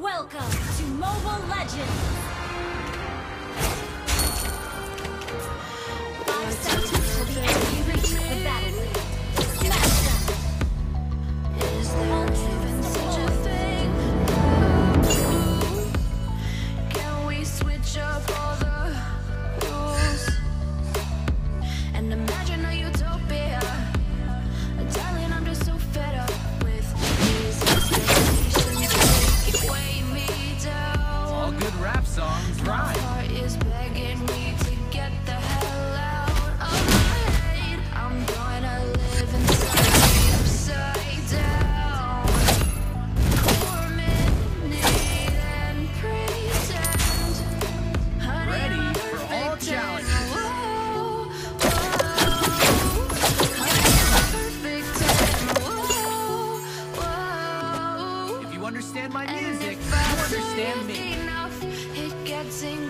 Welcome to Mobile Legends! Five seconds till the enemy reaches the battlefield. dancing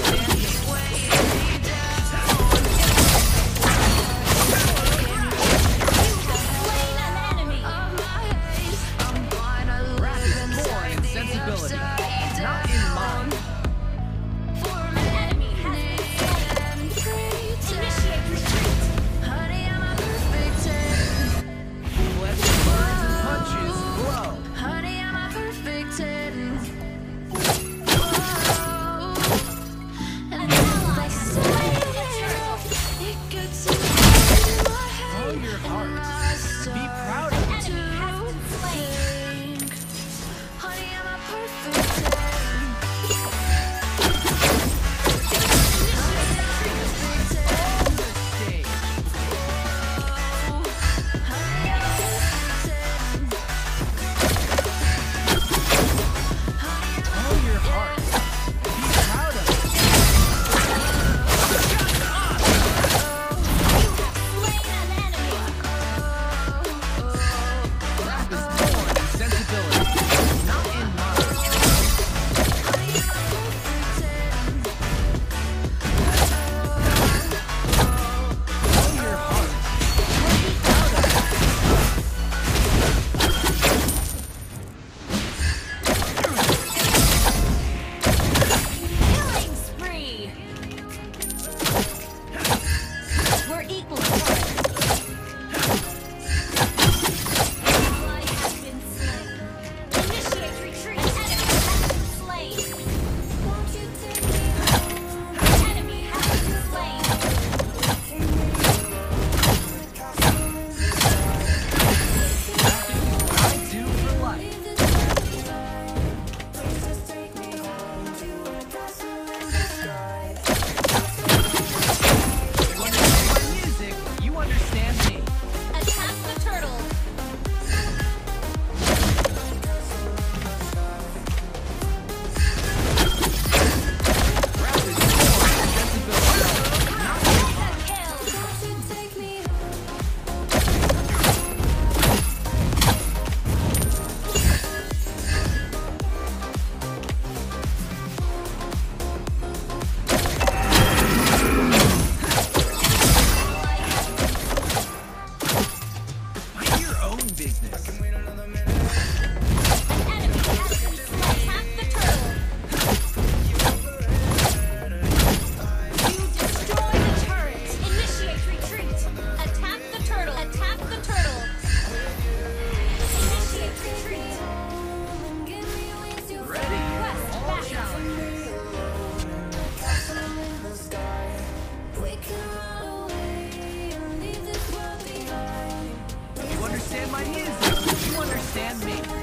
Yeah. understand me.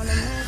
on a.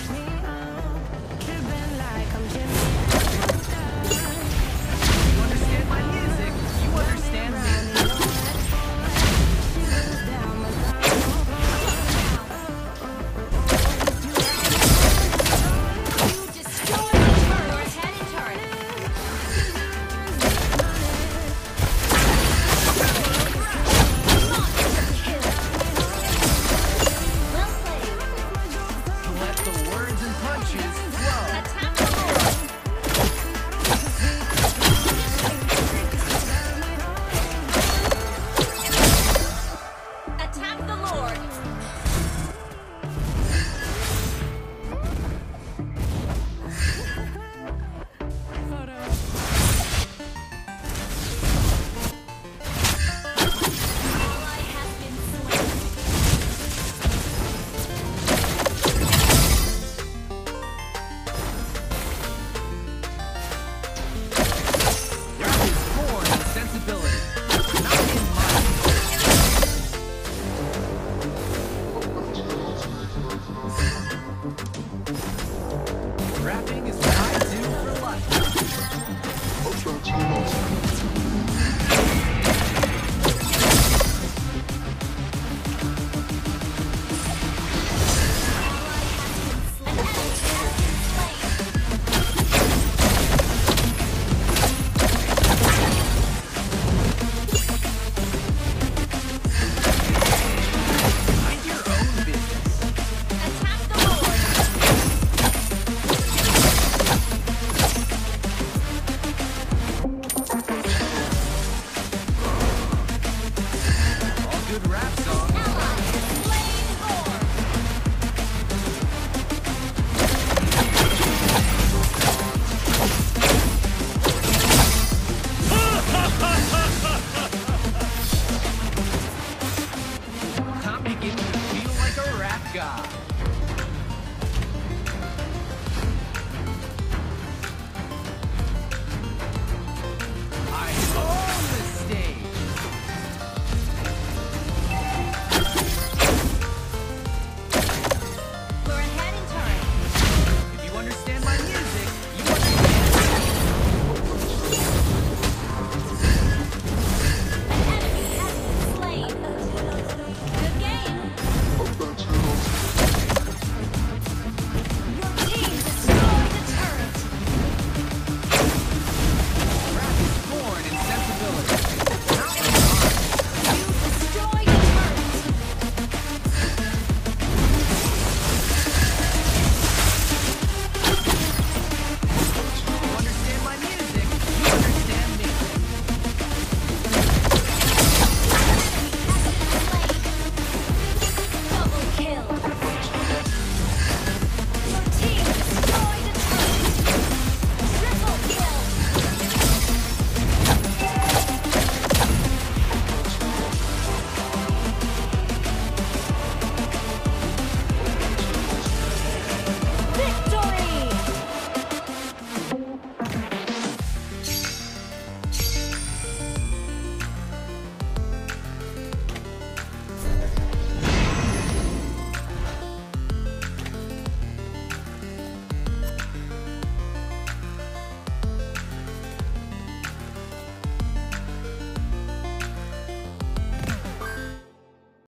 make it feel like a rap god.